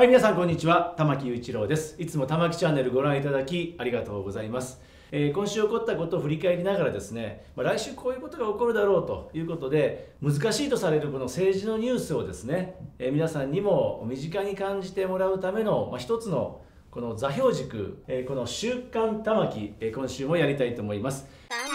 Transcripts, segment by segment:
はい、皆さんこんにちは。玉木雄一郎です。いつも玉木チャンネルご覧いただきありがとうございます。えー今週起こったことを振り返りながらですね、まあ、来週こういうことが起こるだろうということで、難しいとされるこの政治のニュースをですね、えー皆さんにも身近に感じてもらうための、まあ、一つのこの座標軸、えーこの週刊玉木、えー今週もやりたいと思います。たまきチャ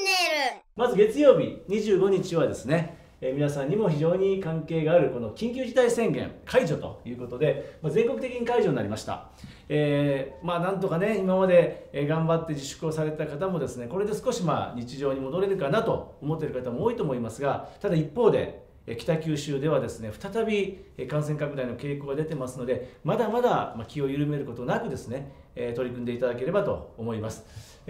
ンネルまず月曜日25日はですね、え皆さんにも非常に関係があるこの緊急事態宣言解除ということで、まあ、全国的に解除になりました。えーまあなんとかね今まで頑張って自粛をされた方もですねこれで少しまあ日常に戻れるかなと思っている方も多いと思いますがただ一方で北九州ではですね再び感染拡大の傾向が出てますのでまだまだ気を緩めることなくですね取り組んでいただければと思います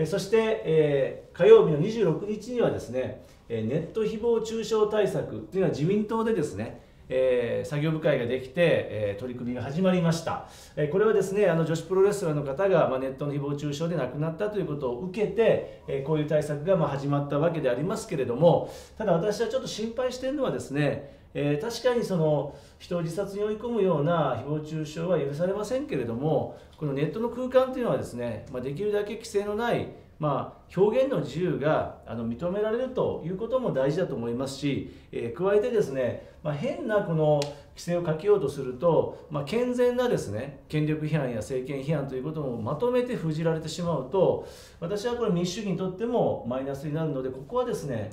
そして火曜日の26日にはですねネット誹謗中傷対策というのは自民党でですねえー作業部会ができて、えー取り組みが始まりました、えーこれはですねあの女子プロレスラーの方が、まあ、ネットの誹謗中傷で亡くなったということを受けて、えこういう対策がまあ始まったわけでありますけれどもただ私はちょっと心配しているのはですねえ確かにその人を自殺に追い込むような誹謗中傷は許されませんけれどもこのネットの空間というのはですね、まあ、できるだけ規制のないまあ、表現の自由があの認められるということも大事だと思いますし、えー加えてですね、まあ、変なこの規制をかけようとすると、まあ、健全なですね権力批判や政権批判ということもまとめて封じられてしまうと私はこれ民主主義にとってもマイナスになるのでここはですね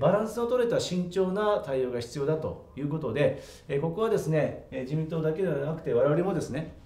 バランスの取れた慎重な対応が必要だということで、ここはですね、自民党だけではなくて我々もですね、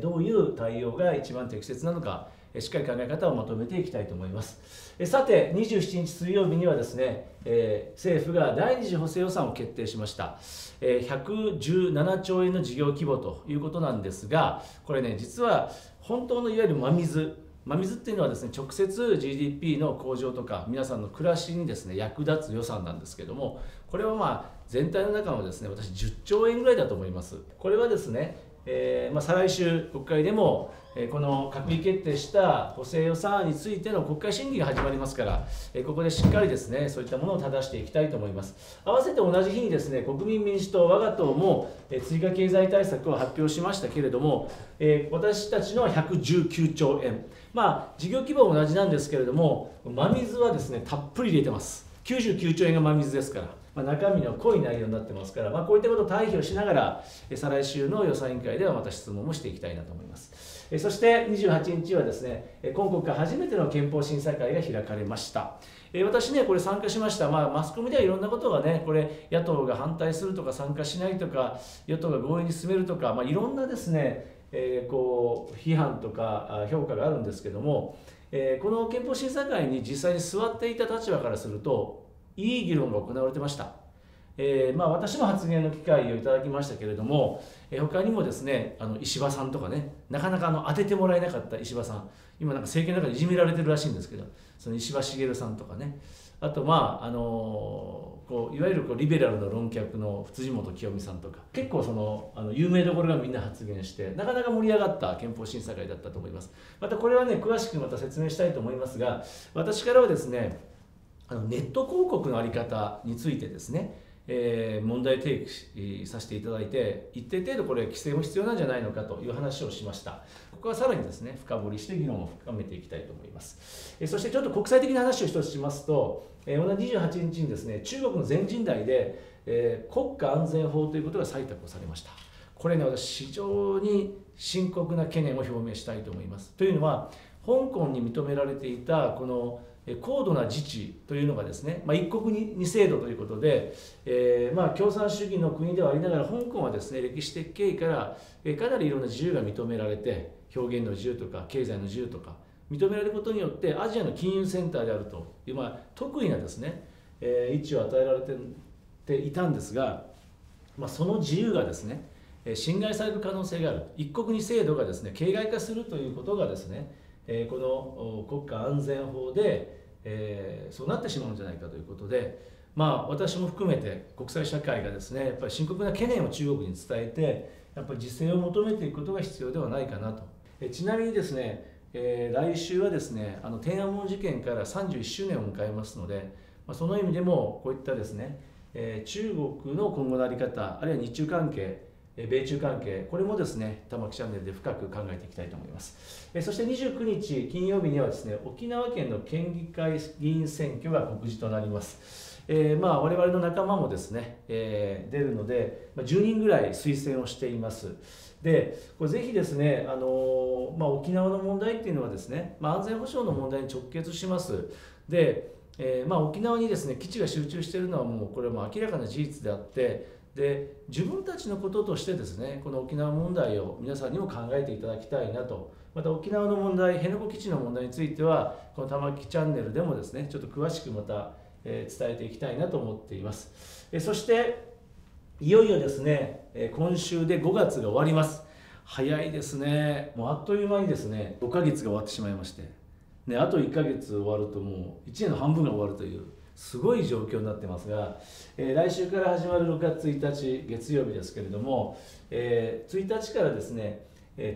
どういう対応が一番適切なのか、しっかり考え方をまとめていきたいと思います。さて、27日水曜日にはですね、えー政府が第二次補正予算を決定しました。えー117兆円の事業規模ということなんですが、これね、実は本当のいわゆる真水、真水っていうのはですね直接 GDP の向上とか皆さんの暮らしにですね役立つ予算なんですけどもこれはまあ全体の中のですね私10兆円ぐらいだと思いますこれはですね、えーまあ、再来週国会でもえーこの閣議決定した補正予算案についての国会審議が始まりますから、えーここでしっかりですねそういったものを正していきたいと思います。合わせて同じ日にですね国民民主党我が党もえ追加経済対策を発表しましたけれども、え私たちの119兆円。まあ事業規模は同じなんですけれども真水はですねたっぷり入れてます。99兆円が真水ですから、まあ、中身の濃い内容になってますから、まあ、こういったことを対比をしながら再来週の予算委員会ではまた質問もしていきたいなと思います。そして28日はですね今国会初めての憲法審査会が開かれました。私ね、これ参加しました、まあ、マスコミではいろんなことがね、これ、野党が反対するとか、参加しないとか、与党が強引に進めるとか、まあ、いろんなですね、えーこう批判とか評価があるんですけども、えーこの憲法審査会に実際に座っていた立場からすると、いい議論が行われてました。えーまあ、私も発言の機会をいただきましたけれども、えー他にもですねあの石破さんとかねなかなかあの当ててもらえなかった石破さん今なんか政権の中でいじめられてるらしいんですけどその石破茂さんとかねあとまああのこういわゆるこうリベラルの論客の辻元清美さんとか結構そのあの有名どころがみんな発言してなかなか盛り上がった憲法審査会だったと思います。またこれはね詳しくまた説明したいと思いますが私からはですねあのネット広告の在り方についてですね、えー問題提起させていただいて一定程度これ規制も必要なんじゃないのかという話をしました。ここはさらにですね深掘りして議論を深めていきたいと思います、えーそしてちょっと国際的な話を一つしますと、えー同じ28日にですね中国の全人代で、えー国家安全法ということが採択をされました。これね私非常に深刻な懸念を表明したいと思います。というのは香港に認められていたこの高度な自治というのがですね、まあ、一国二制度ということで、えーまあ、共産主義の国ではありながら香港はですね歴史的経緯からかなりいろんな自由が認められて表現の自由とか経済の自由とか認められることによってアジアの金融センターであるという、まあ、得意なですね、えー位置を与えられていたんですが、まあ、その自由がですね侵害される可能性がある。一国二制度がですね形骸化するということがですね、えこの国家安全法で、えそうなってしまうんじゃないかということでまあ私も含めて国際社会がですねやっぱり深刻な懸念を中国に伝えてやっぱり実践を求めていくことが必要ではないかなと。えちなみにですね、えー来週はですねあの天安門事件から31周年を迎えますので、まあ、その意味でもこういったですね、えー中国の今後の在り方あるいは日中関係米中関係、これもですね、玉木チャンネルで深く考えていきたいと思います。そして29日金曜日にはですね、沖縄県の県議会議員選挙が告示となります。えー、まあ我々の仲間もですね、えー、出るので、まあ、10人ぐらい推薦をしています。で、これぜひですね、あのまあ、沖縄の問題っていうのはですね、まあ、安全保障の問題に直結します。で、えー、まあ、沖縄にですね基地が集中しているのはもうこれも明らかな事実であってで自分たちのこととしてですねこの沖縄問題を皆さんにも考えていただきたいなと。また沖縄の問題辺野古基地の問題についてはこの玉木チャンネルでもですねちょっと詳しくまた、え、伝えていきたいなと思っています、え、そしていよいよですね、え、今週で5月が終わります。早いですね。もうあっという間にですね5ヶ月が終わってしまいまして。ね、あと1ヶ月終わるともう1年の半分が終わるという。すごい状況になってますが、えー、来週から始まる6月1日月曜日ですけれども、えー、1日からですね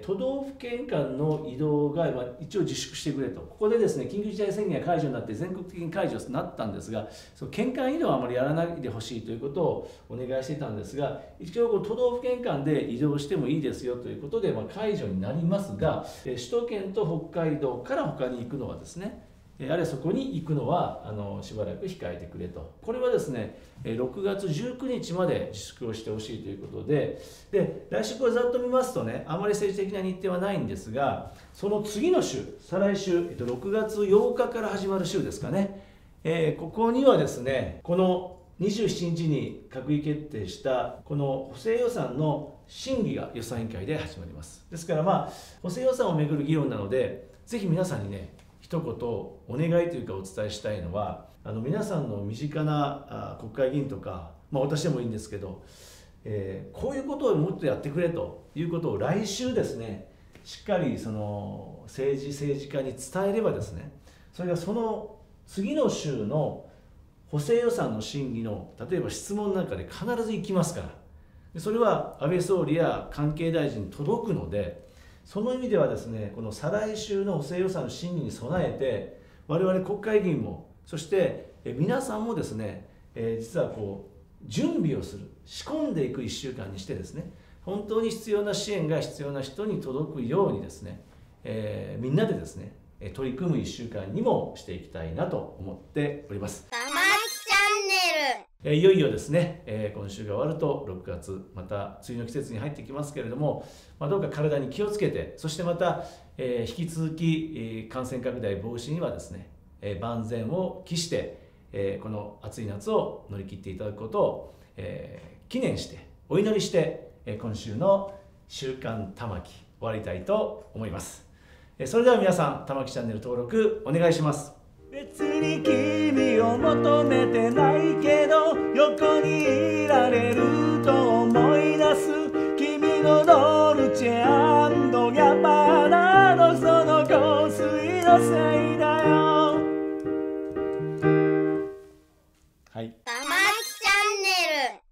都道府県間の移動が一応自粛してくれと、ここでですね緊急事態宣言が解除になって全国的に解除になったんですが、その県間移動はあまりやらないでほしいということをお願いしていたんですが、一応都道府県間で移動してもいいですよということで、まあ、解除になりますが、首都圏と北海道から他に行くのはですね、あるいはそこに行くのはあのしばらく控えてくれと。これはですね6月19日まで自粛をしてほしいということでで来週これざっと見ますとねあまり政治的な日程はないんですがその次の週再来週、えっと、6月8日から始まる週ですかね、えー、ここにはですねこの27日に閣議決定したこの補正予算の審議が予算委員会で始まります。ですからまあ補正予算をめぐる議論なのでぜひ皆さんにね一言お願いというかお伝えしたいのはあの皆さんの身近な国会議員とか、まあ、私でもいいんですけど、えー、こういうことをもっとやってくれということを来週ですねしっかりその政治政治家に伝えればですねそれがその次の週の補正予算の審議の例えば質問なんかで必ず行きますからそれは安倍総理や関係大臣に届くのでその意味ではですねこの再来週の補正予算の審議に備えて我々国会議員もそして皆さんもですね、え実はこう準備をする仕込んでいく1週間にしてですね本当に必要な支援が必要な人に届くようにですね、えー、みんなでですね取り組む1週間にもしていきたいなと思っております。えいよいよですね、え今週が終わると6月また梅雨の季節に入ってきますけれども、ま、どうか体に気をつけてそしてまた、え引き続き、感染拡大防止にはですね、え万全を期して、えこの暑い夏を乗り切っていただくことを、え記念してお祈りして、え今週の「週刊玉木」終わりたいと思います。それでは皆さん玉木チャンネル登録お願いします。別に君を求めてないけど横にいられる。